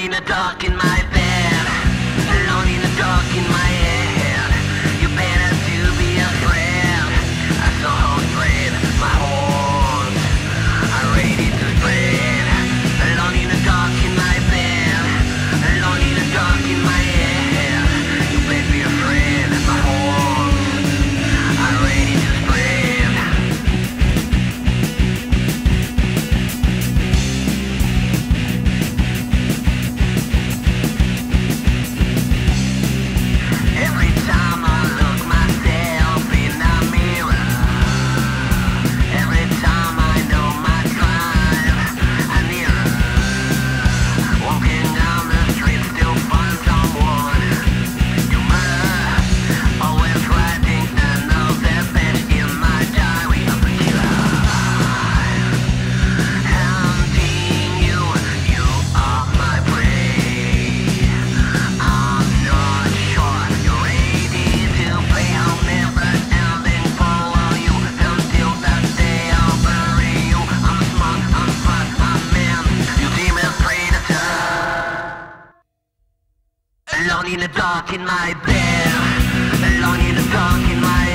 in the dark in my Alone in the dark in my bed. Alone in the dark in my